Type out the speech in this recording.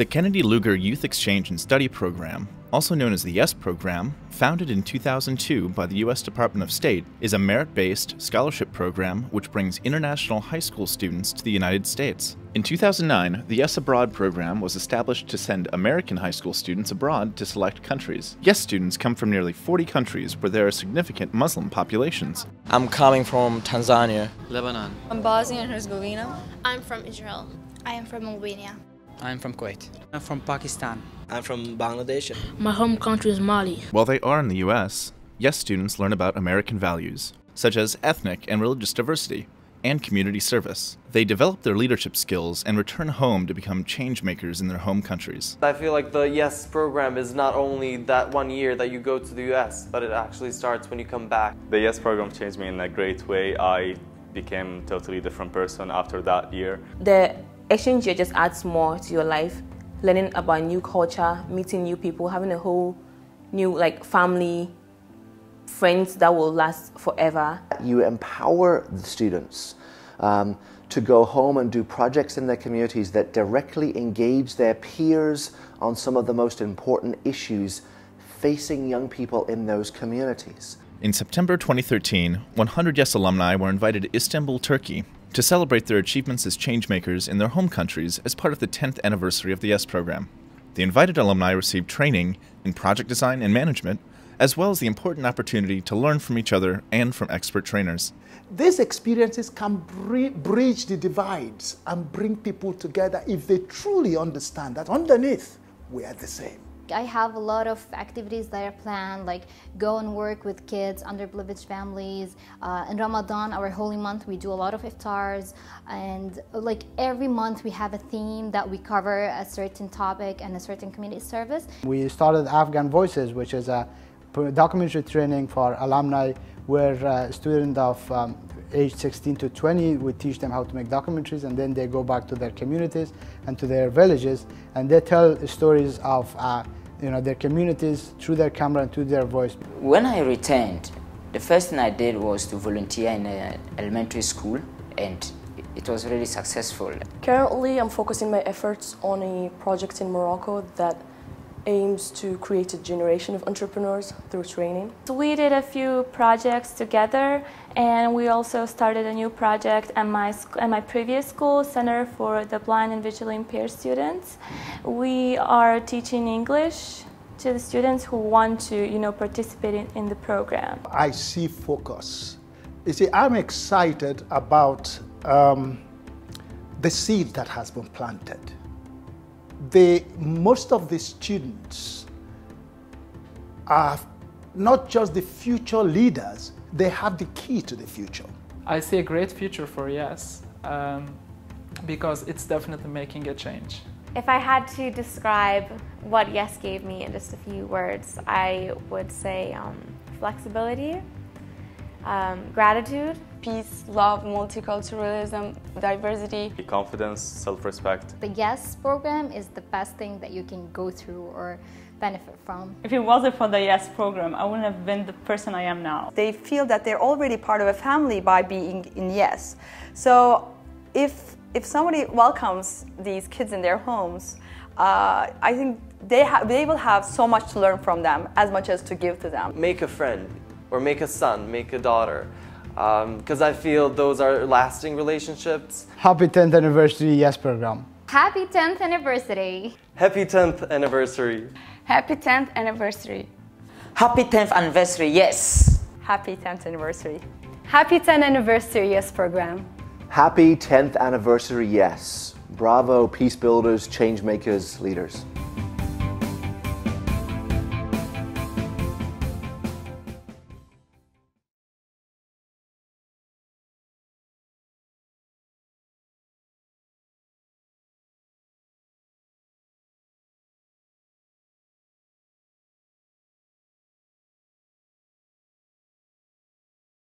The Kennedy Lugar Youth Exchange and Study Program, also known as the YES program, founded in 2002 by the U.S. Department of State, is a merit based scholarship program which brings international high school students to the United States. In 2009, the YES Abroad program was established to send American high school students abroad to select countries. YES students come from nearly 40 countries where there are significant Muslim populations. I'm coming from Tanzania. Lebanon. From Bosnia and Herzegovina. I'm from Israel. I am from Albania. I'm from Kuwait. I'm from Pakistan. I'm from Bangladesh. My home country is Mali. While they are in the US, YES students learn about American values, such as ethnic and religious diversity, and community service. They develop their leadership skills and return home to become change makers in their home countries. I feel like the YES program is not only that one year that you go to the US, but it actually starts when you come back. The YES program changed me in a great way. I became a totally different person after that year. The exchange year just adds more to your life learning about new culture meeting new people having a whole new like family friends that will last forever you empower the students um, to go home and do projects in their communities that directly engage their peers on some of the most important issues facing young people in those communities. In September 2013, 100 YES alumni were invited to Istanbul, Turkey to celebrate their achievements as changemakers in their home countries as part of the 10th anniversary of the YES program. The invited alumni received training in project design and management, as well as the important opportunity to learn from each other and from expert trainers. These experiences can bridge the divides and bring people together if they truly understand that underneath we are the same. I have a lot of activities that are planned, like go and work with kids, underprivileged families. Uh, in Ramadan, our holy month, we do a lot of iftars, and like every month we have a theme that we cover a certain topic and a certain community service. We started Afghan Voices, which is a documentary training for alumni where uh, students of um, age 16 to 20 we teach them how to make documentaries and then they go back to their communities and to their villages and they tell stories of uh, you know, their communities through their camera and through their voice. When I returned, the first thing I did was to volunteer in an elementary school and it was really successful. Currently, I'm focusing my efforts on a project in Morocco that aims to create a generation of entrepreneurs through training. So We did a few projects together and we also started a new project at my, at my previous school, Center for the Blind and Visually Impaired Students. We are teaching English to the students who want to you know, participate in, in the program. I see focus. You see, I'm excited about um, the seed that has been planted the, most of the students are not just the future leaders, they have the key to the future. I see a great future for YES um, because it's definitely making a change. If I had to describe what YES gave me in just a few words, I would say um, flexibility, um, gratitude, peace, love, multiculturalism, diversity. Confidence, self-respect. The YES program is the best thing that you can go through or benefit from. If it wasn't for the YES program, I wouldn't have been the person I am now. They feel that they're already part of a family by being in YES. So if, if somebody welcomes these kids in their homes, uh, I think they, they will have so much to learn from them as much as to give to them. Make a friend or make a son, make a daughter because um, I feel those are lasting relationships. Happy 10th anniversary YES program. Happy 10th anniversary. Happy 10th anniversary. Happy 10th anniversary. Happy 10th anniversary, yes. Happy 10th anniversary. Happy 10th anniversary YES program. Happy 10th anniversary, yes. Bravo, peace builders, change makers, leaders.